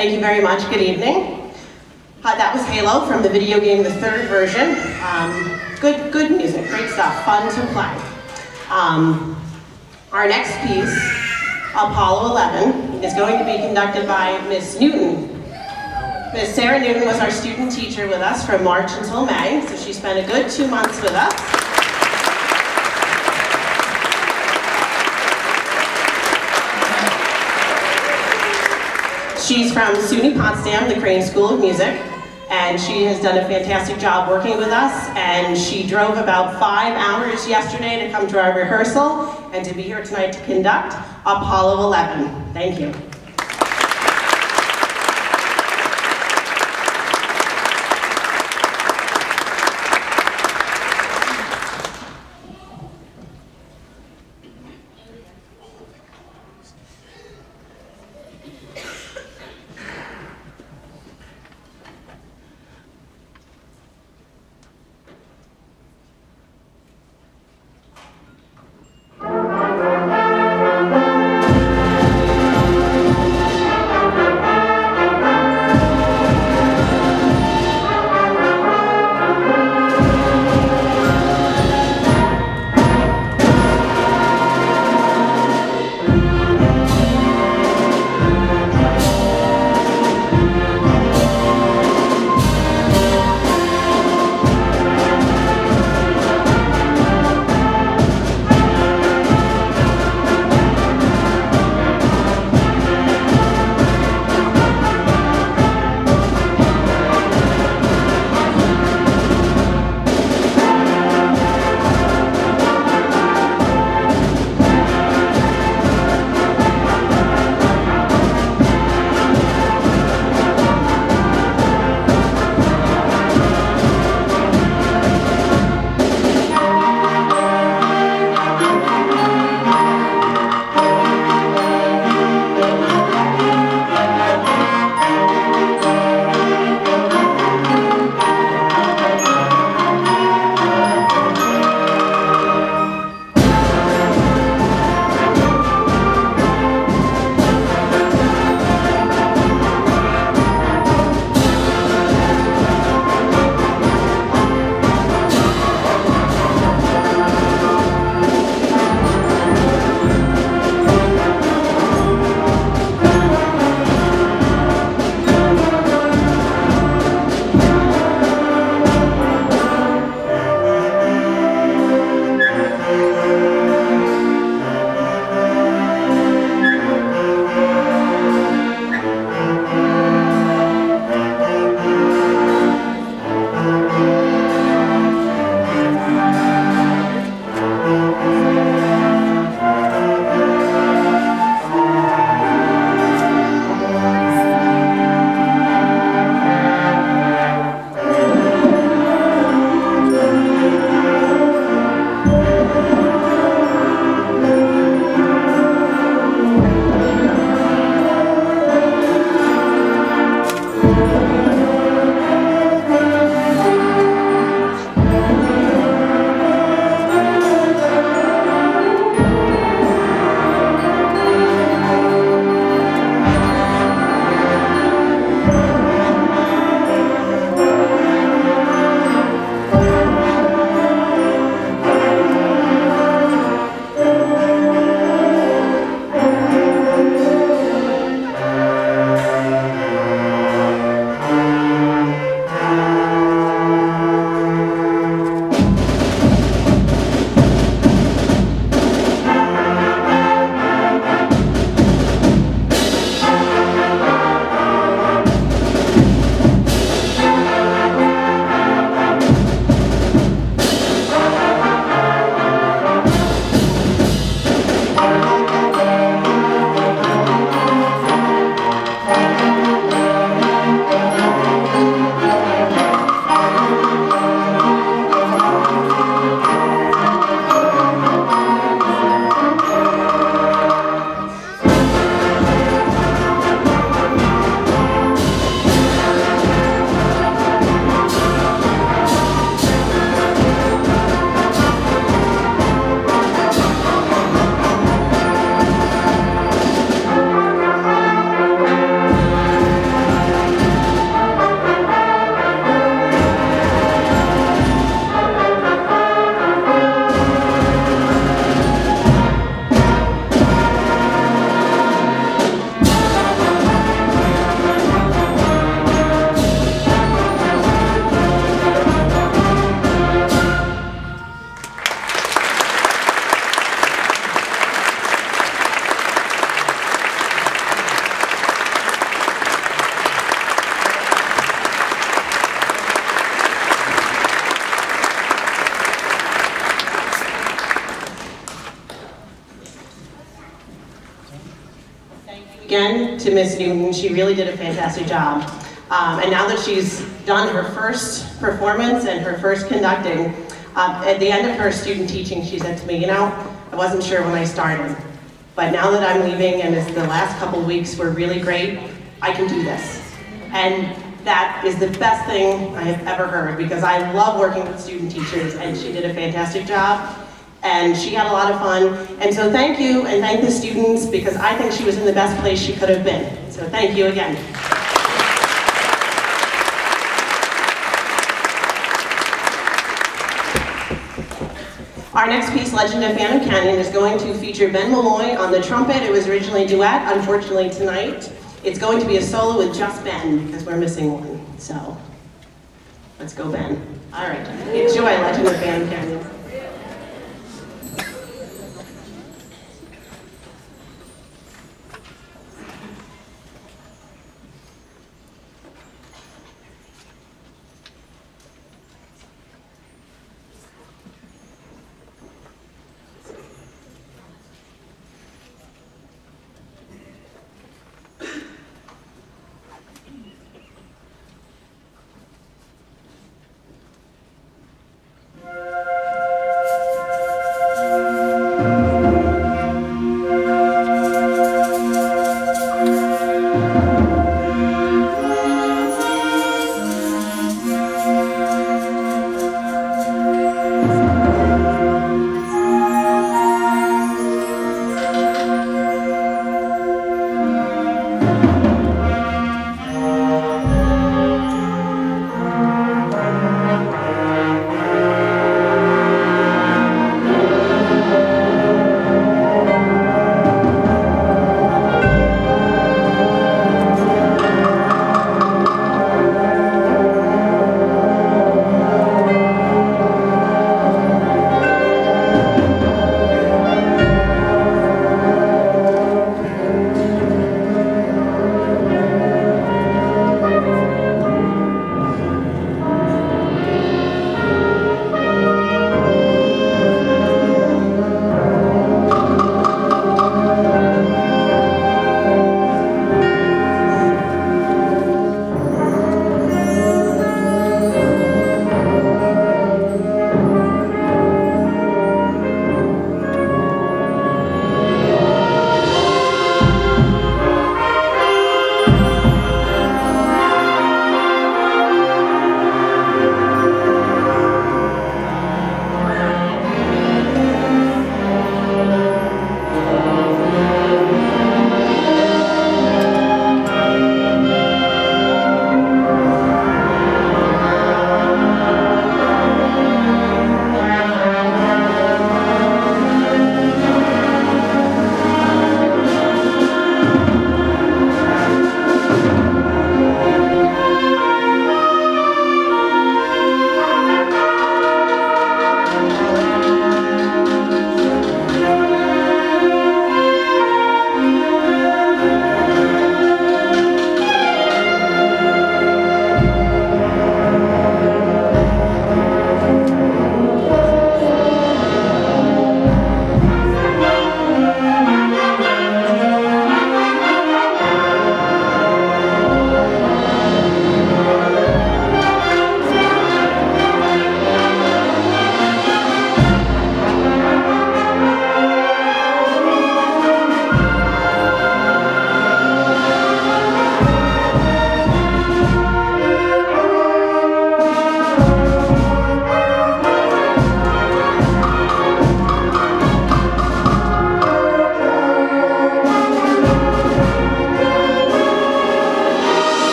Thank you very much. Good evening. Uh, that was Halo from the video game, the third version. Um, good, good music, great stuff, fun to play. Um, our next piece, Apollo 11, is going to be conducted by Miss Newton. Miss Sarah Newton was our student teacher with us from March until May, so she spent a good two months with us. She's from SUNY Potsdam, the Crane School of Music, and she has done a fantastic job working with us, and she drove about five hours yesterday to come to our rehearsal and to be here tonight to conduct Apollo 11. Thank you. Again to Miss Newton. She really did a fantastic job. Um, and now that she's done her first performance and her first conducting, um, at the end of her student teaching, she said to me, you know, I wasn't sure when I started, but now that I'm leaving and the last couple weeks were really great, I can do this. And that is the best thing I have ever heard because I love working with student teachers and she did a fantastic job and she had a lot of fun. And so thank you and thank the students because I think she was in the best place she could have been. So thank you again. Our next piece, Legend of Phantom Canyon, is going to feature Ben Malloy on the trumpet. It was originally a duet. Unfortunately, tonight, it's going to be a solo with just Ben because we're missing one. So, let's go, Ben. All right. Enjoy Legend of Phantom Canyon.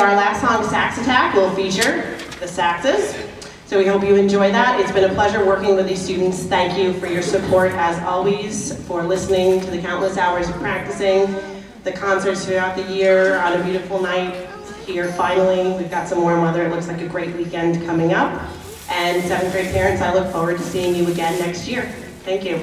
Our last song, Sax Attack, will feature the saxes. So we hope you enjoy that. It's been a pleasure working with these students. Thank you for your support as always, for listening to the countless hours of practicing, the concerts throughout the year on a beautiful night here finally. We've got some warm weather. It looks like a great weekend coming up. And seventh grade parents, I look forward to seeing you again next year. Thank you.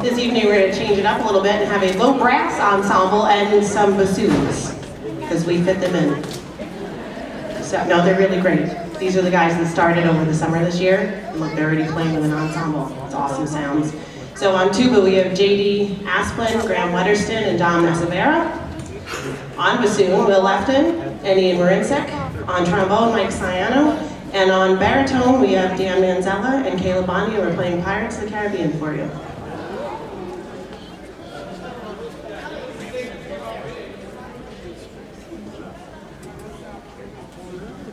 This evening we're going to change it up a little bit and have a low brass ensemble and some bassoons because we fit them in. So, no, they're really great. These are the guys that started over the summer this year. Look, they're already playing with an ensemble. It's awesome sounds. So on tuba, we have J.D. Asplin, Graham Wedderston, and Dom Nasavera. On bassoon, Will Lefton and Ian Marinsek. On trombone, Mike Ciano. And on baritone, we have Dan Manzella and Caleb Bondi, and we're playing Pirates of the Caribbean for you.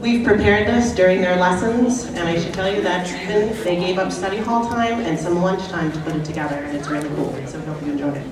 We've prepared this during their lessons, and I should tell you that even they gave up study hall time and some lunch time to put it together, and it's really cool, so I hope you enjoyed it.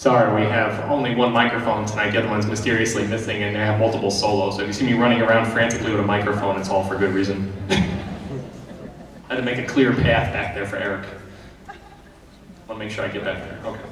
Sorry, we have only one microphone tonight. The other one's mysteriously missing, and they have multiple solos. So if you see me running around frantically with a microphone, it's all for good reason. I had to make a clear path back there for Eric. I want to make sure I get back there. Okay.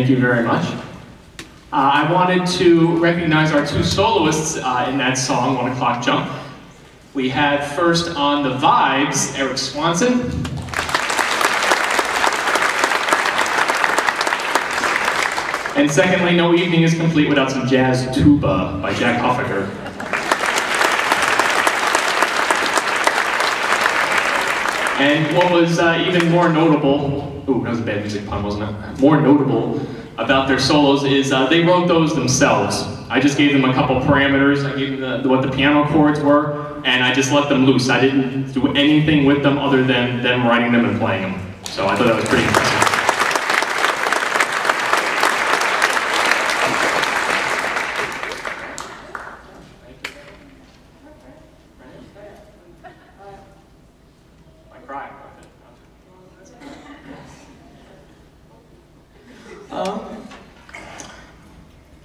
Thank you very much. Uh, I wanted to recognize our two soloists uh, in that song, One O'Clock Jump. We had first on the vibes, Eric Swanson. And secondly, no evening is complete without some jazz tuba by Jack Huffaker. And what was uh, even more notable, ooh, that was a bad music pun, wasn't it? More notable about their solos is uh, they wrote those themselves. I just gave them a couple parameters, I gave them the, what the piano chords were, and I just let them loose. I didn't do anything with them other than them writing them and playing them. So I thought that was pretty impressive.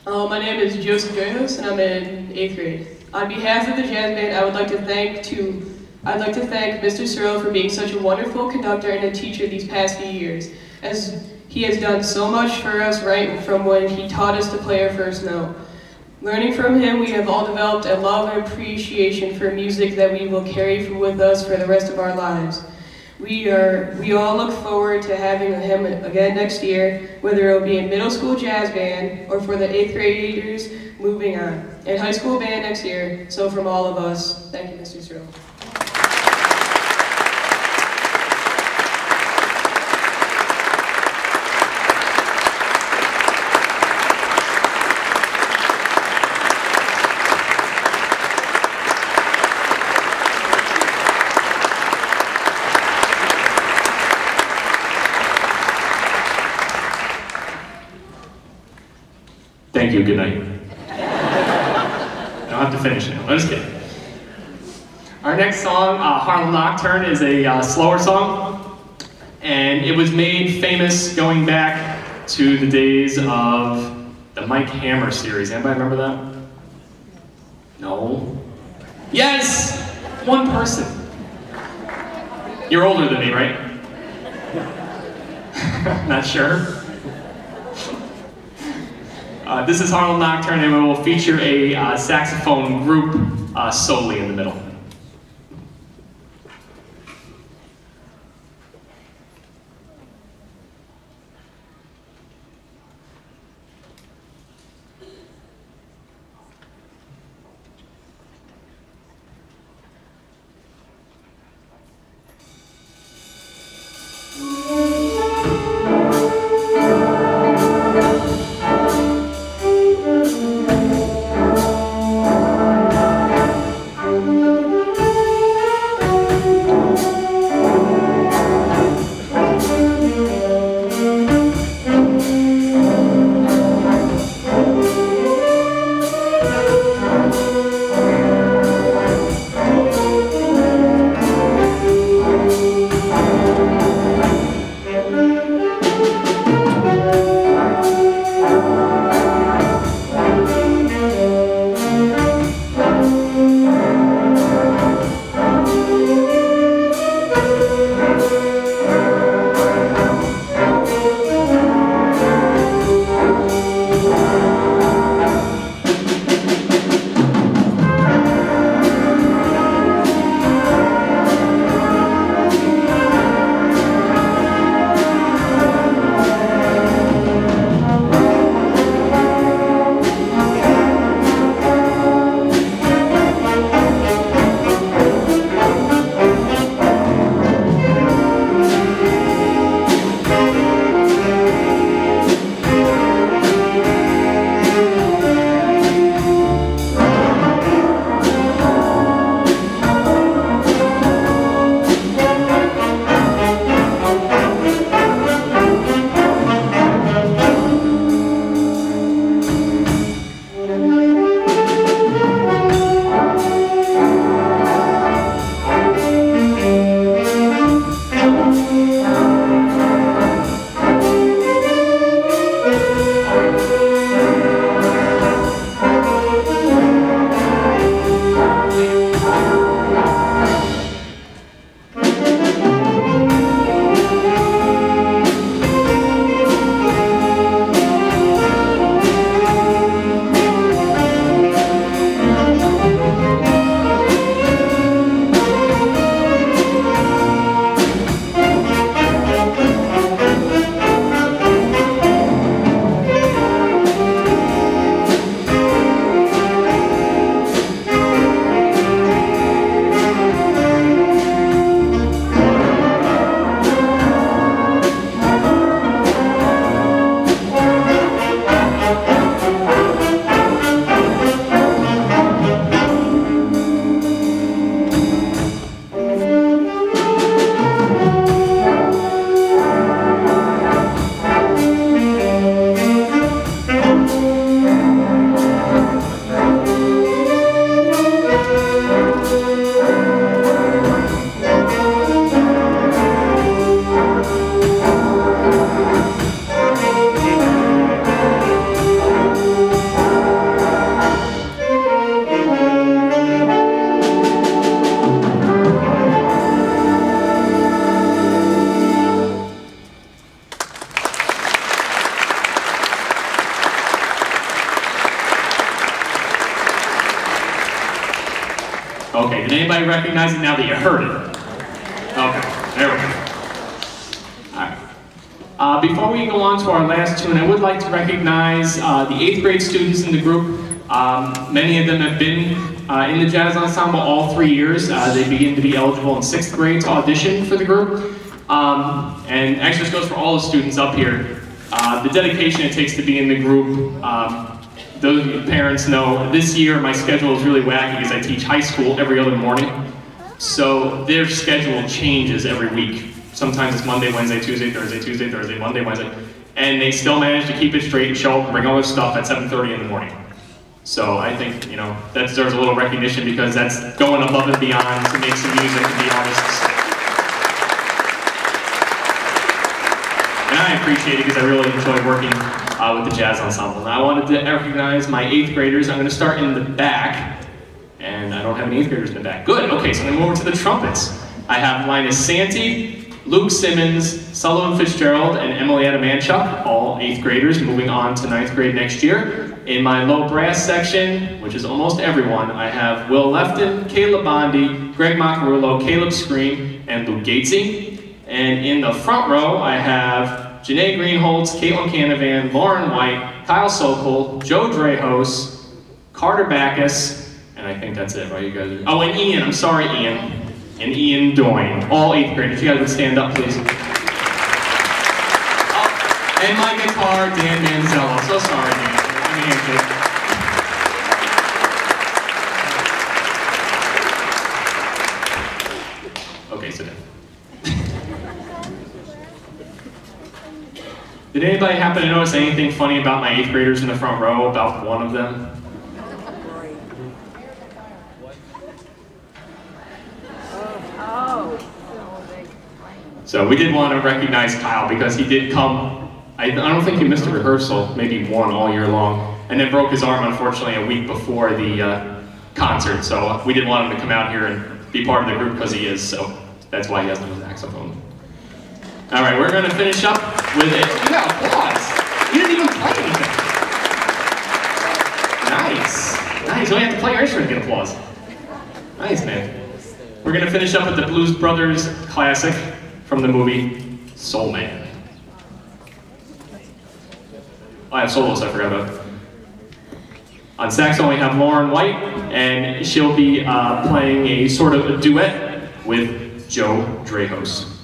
Hello, my name is Joseph Jonas, and I'm in eighth grade. On behalf of the jazz band, I would like to thank to I'd like to thank Mr. Searle for being such a wonderful conductor and a teacher these past few years, as he has done so much for us right from when he taught us to play our first note. Learning from him, we have all developed a love and appreciation for music that we will carry with us for the rest of our lives. We are we all look forward to having him again next year, whether it will be in middle school jazz band or for the eighth graders moving on, and high school band next year. So from all of us, thank you, Mr. Searle. Thank you, good night. Have to finish now, I'm just kidding. Our next song, uh, Harlem Nocturne, is a uh, slower song, and it was made famous going back to the days of the Mike Hammer series. Anybody remember that? No? Yes! One person. You're older than me, right? Not sure. Uh, this is Harlem Nocturne, and it will feature a uh, saxophone group uh, solely in the middle. Uh, the eighth grade students in the group. Um, many of them have been uh, in the jazz ensemble all three years. Uh, they begin to be eligible in sixth grade to audition for the group. Um, and actually, this goes for all the students up here. Uh, the dedication it takes to be in the group. Um, those of you parents know this year my schedule is really wacky because I teach high school every other morning. So their schedule changes every week. Sometimes it's Monday, Wednesday, Tuesday, Thursday, Tuesday, Thursday, Monday, Wednesday. And they still manage to keep it straight and show up and bring all their stuff at 7.30 in the morning. So I think, you know, that deserves a little recognition because that's going above and beyond to make some music and be artists. And I appreciate it because I really enjoy working uh, with the jazz ensemble. Now I wanted to recognize my eighth graders. I'm going to start in the back. And I don't have any eighth graders in the back. Good, okay, so I'm going to move over to the trumpets. I have Linus Santee, Luke Simmons, Sullivan Fitzgerald, and Emily Adamanchuk, all eighth graders, moving on to ninth grade next year. In my low brass section, which is almost everyone, I have Will Lefton, Caleb Bondi, Greg Macarulo, Caleb Scream, and Luke Gatesy. And in the front row, I have Janae Greenholtz, Caitlin Canavan, Lauren White, Kyle Sokol, Joe Drehos, Carter Backus, and I think that's it, right? You guys are... Oh, and Ian, I'm sorry, Ian. And Ian Doyne, all eighth graders. If you guys would stand up, please. Oh, and my guitar, Dan Manzello. So sorry, Dan. Give me a handshake. Okay, sit down. Did anybody happen to notice anything funny about my eighth graders in the front row about one of them? So we did want to recognize Kyle because he did come, I, I don't think he missed a rehearsal, maybe one all year long, and then broke his arm unfortunately a week before the uh, concert. So we didn't want him to come out here and be part of the group because he is, so that's why he has no saxophone. All right, we're going to finish up with it. You got applause. You didn't even play anything. Nice. Nice. You only have to play your instrument to get applause. Nice, man. We're going to finish up with the Blues Brothers classic from the movie Soul Man. Oh, I have solos, I forgot about. On saxophone, we have Lauren White, and she'll be uh, playing a sort of a duet with Joe Drehos.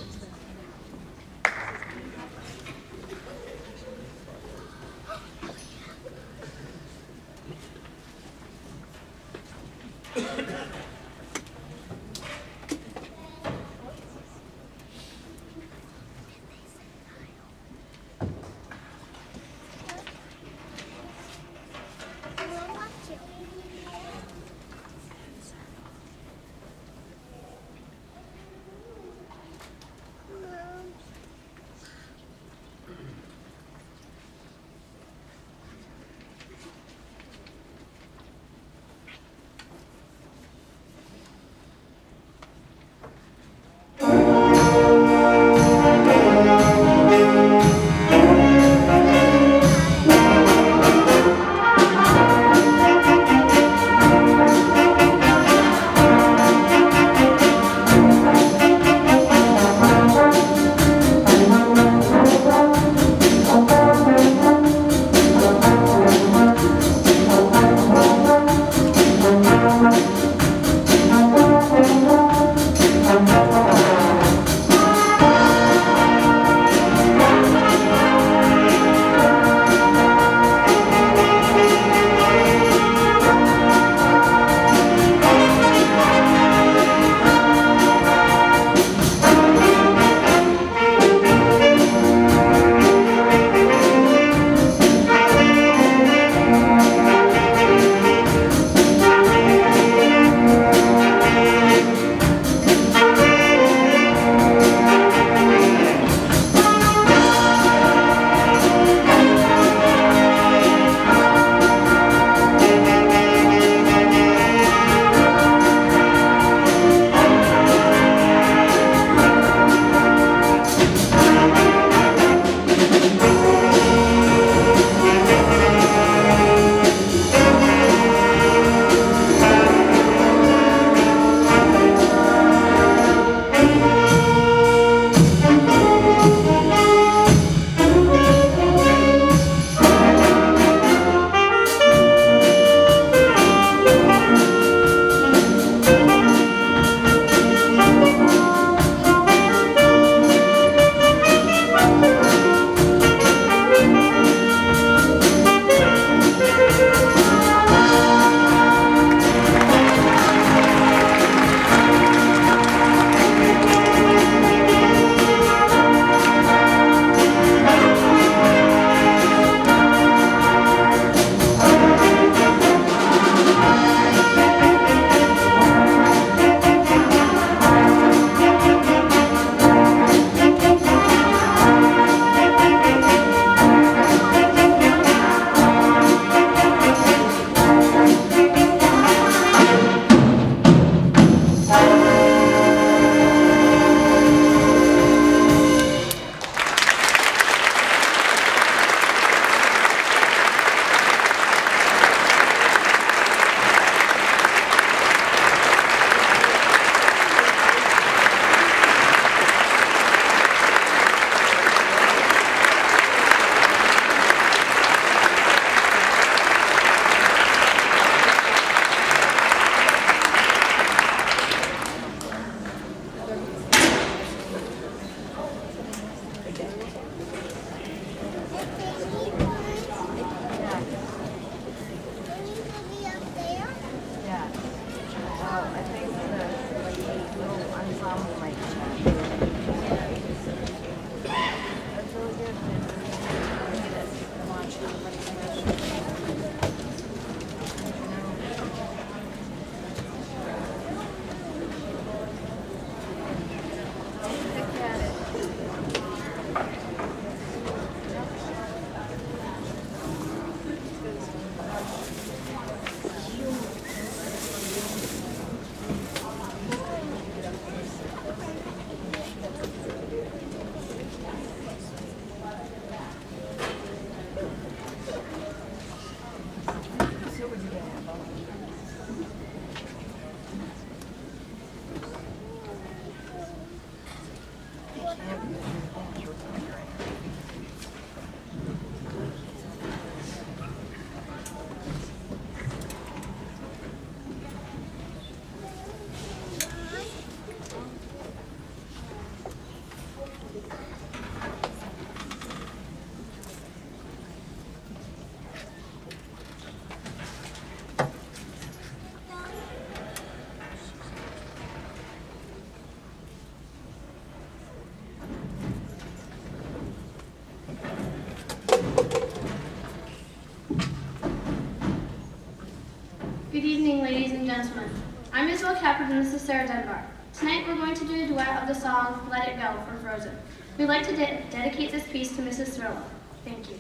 Good evening, ladies and gentlemen. I'm Isabel Capper and this is Sarah Dunbar. Tonight we're going to do a duet of the song Let It Go from Frozen. We'd like to de dedicate this piece to Mrs. Thriller. Thank you.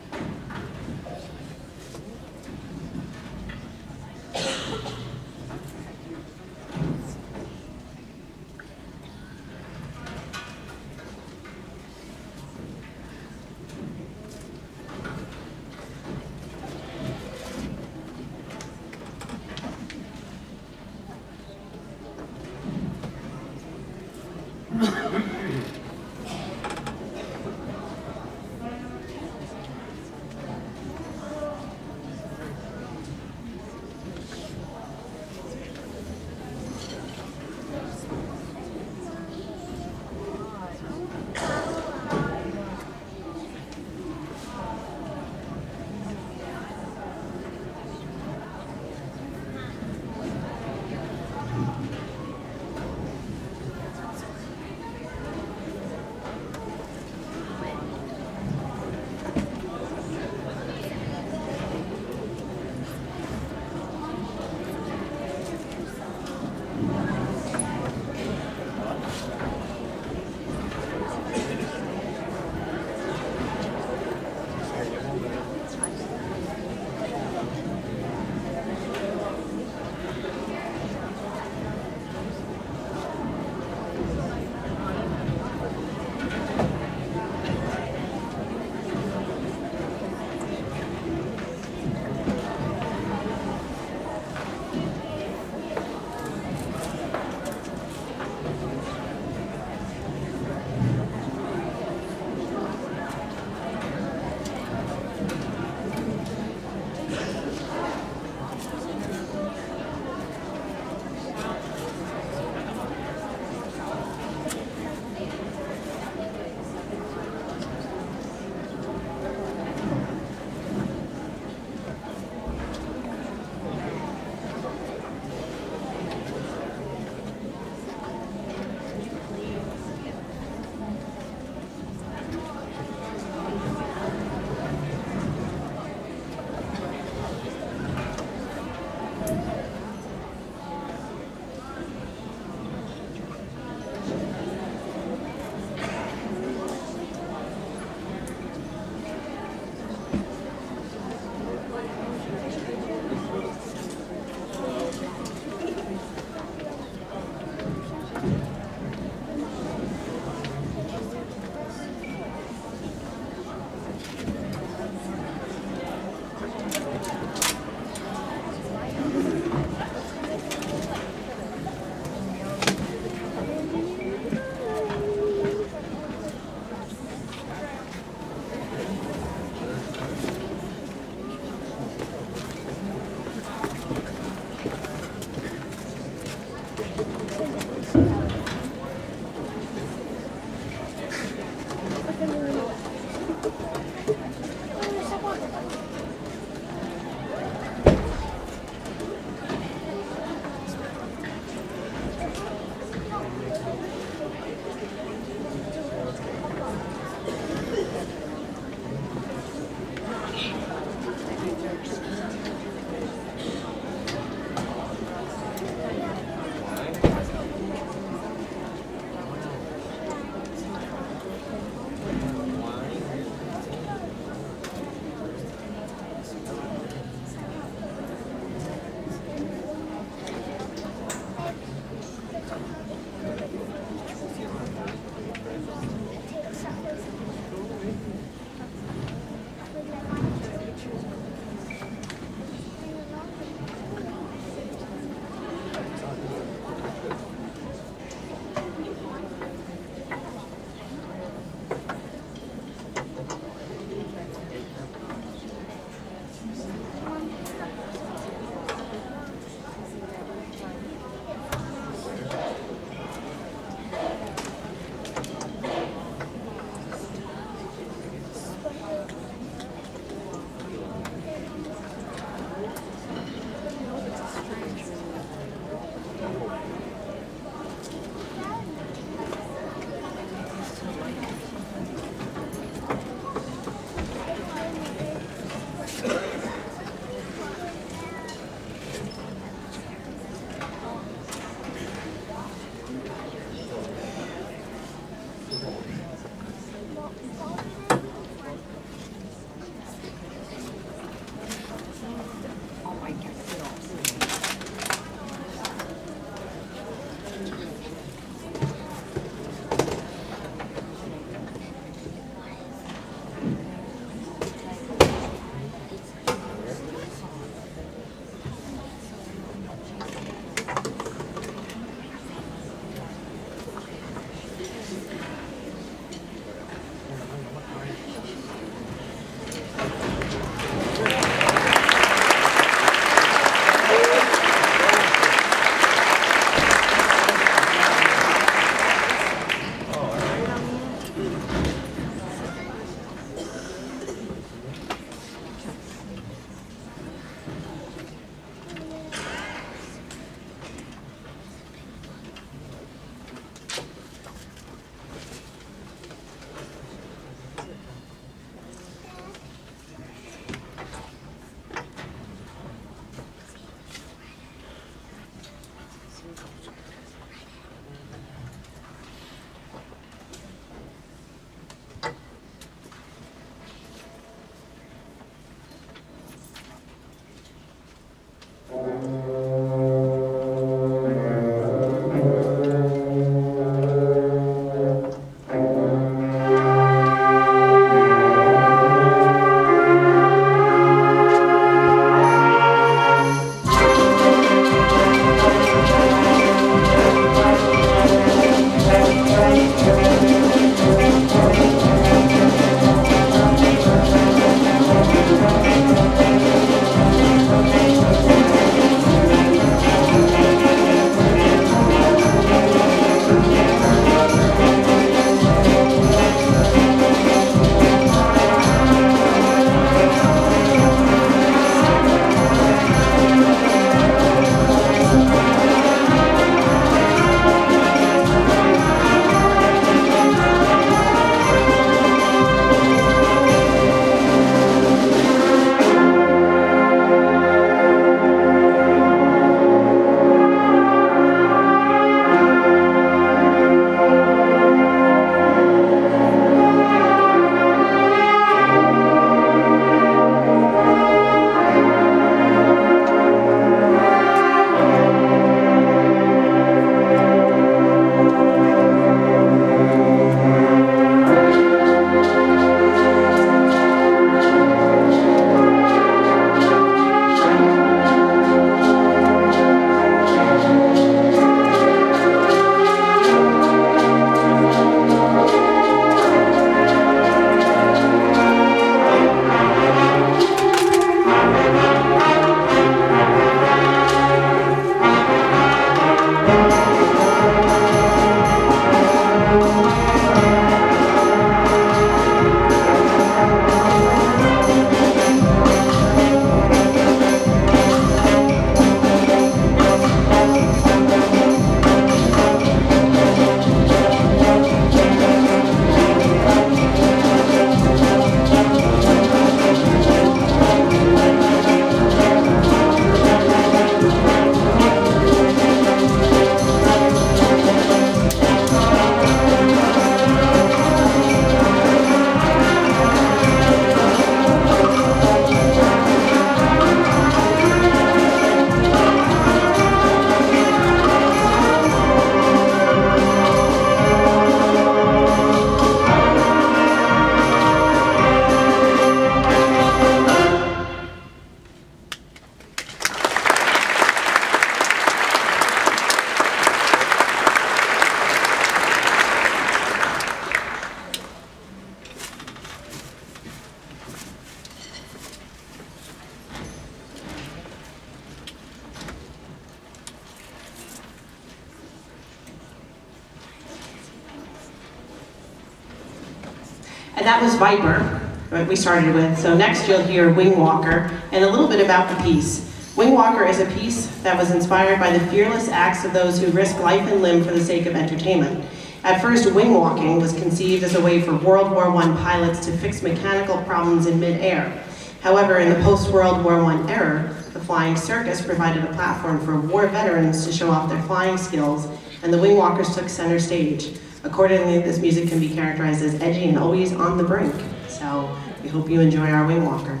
That was Viper, what we started with. So next you'll hear Wing Walker and a little bit about the piece. Wing Walker is a piece that was inspired by the fearless acts of those who risk life and limb for the sake of entertainment. At first, wing walking was conceived as a way for World War I pilots to fix mechanical problems in midair. However, in the post-World War I era, the flying circus provided a platform for war veterans to show off their flying skills, and the wing walkers took center stage. Accordingly, this music can be characterized as edgy and always on the brink. So we hope you enjoy our wing walker.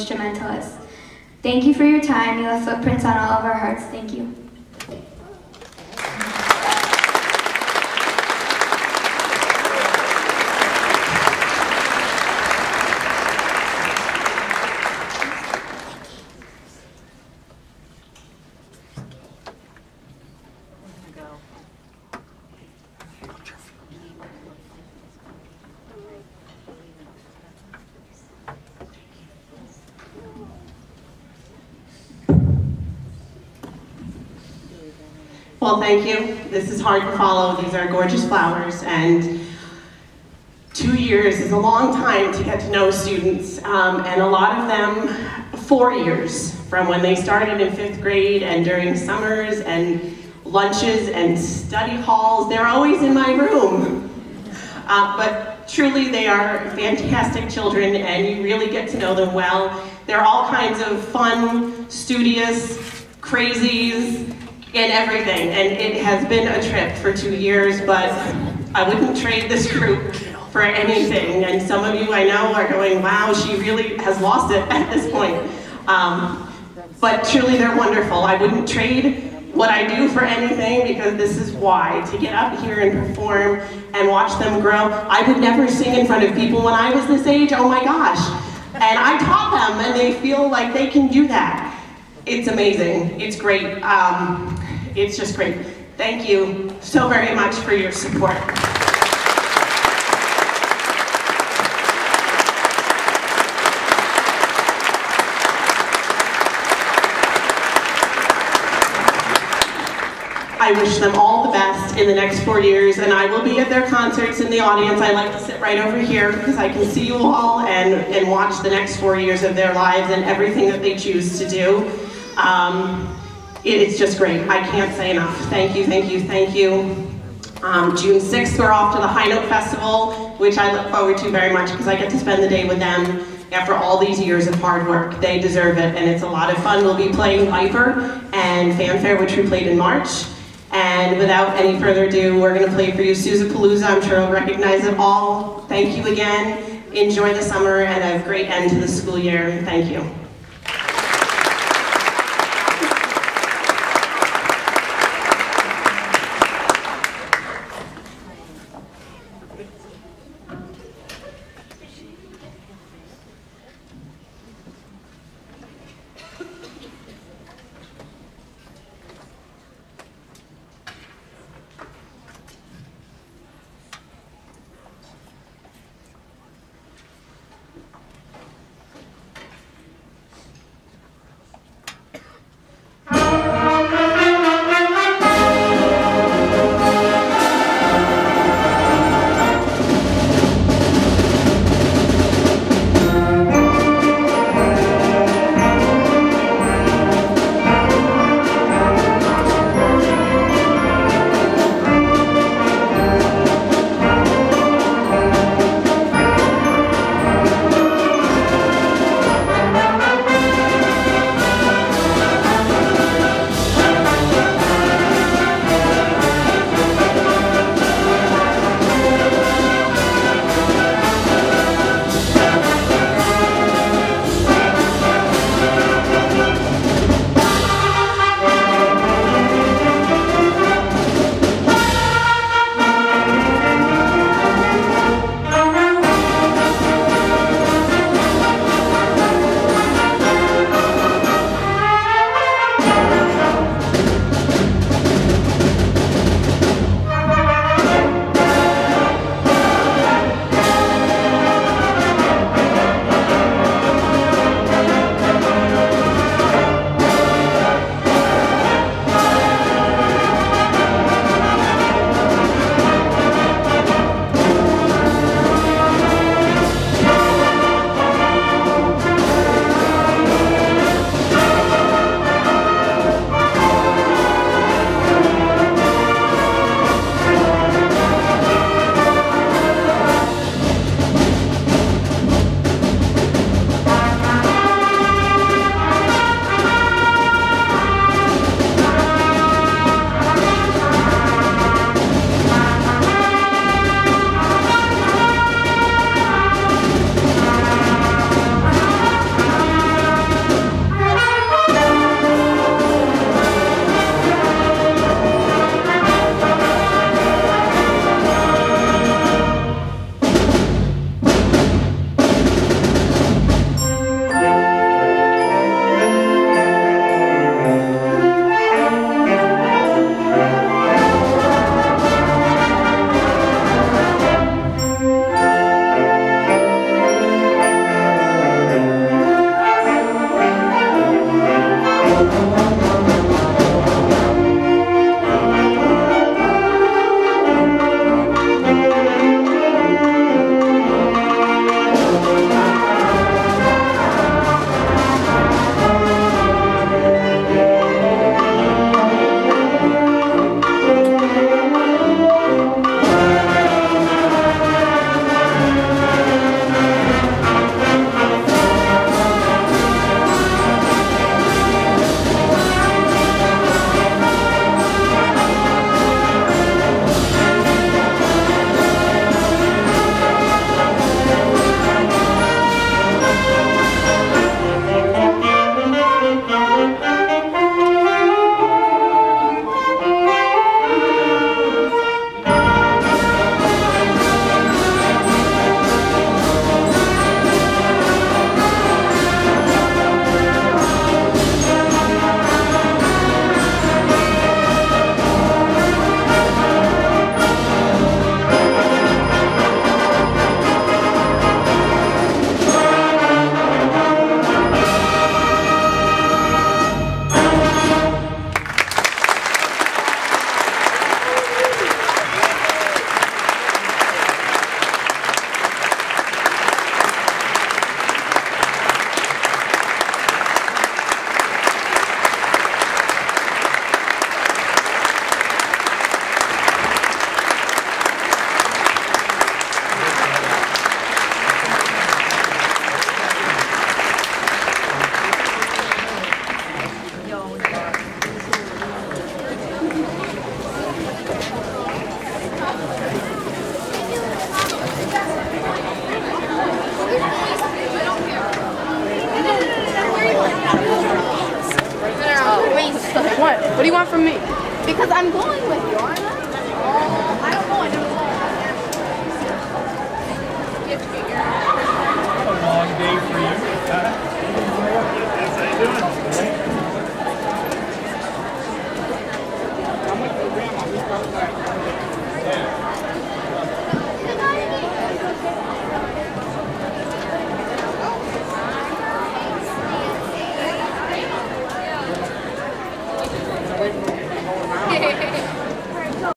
Instrumentalists. Thank you for your time. You left footprints on all of our hearts. Thank you. Well, thank you. This hard to follow. These are gorgeous flowers, and two years is a long time to get to know students, um, and a lot of them, four years, from when they started in fifth grade and during summers and lunches and study halls. They're always in my room. Uh, but truly, they are fantastic children, and you really get to know them well. They're all kinds of fun, studious, crazies, and everything. And it has been a trip for two years, but I wouldn't trade this group for anything. And some of you I know are going, wow, she really has lost it at this point. Um, but truly, they're wonderful. I wouldn't trade what I do for anything because this is why. To get up here and perform and watch them grow. I would never sing in front of people when I was this age, oh my gosh. And I taught them and they feel like they can do that. It's amazing. It's great. Um, it's just great. Thank you so very much for your support. I wish them all the best in the next four years, and I will be at their concerts in the audience. I like to sit right over here because I can see you all and, and watch the next four years of their lives and everything that they choose to do. Um, it's just great. I can't say enough. Thank you, thank you, thank you. Um, June 6th, we're off to the High Note Festival, which I look forward to very much because I get to spend the day with them after all these years of hard work. They deserve it, and it's a lot of fun. We'll be playing Viper and Fanfare, which we played in March. And without any further ado, we're going to play for you Palooza. I'm sure you'll recognize it all. Thank you again. Enjoy the summer and a great end to the school year. Thank you.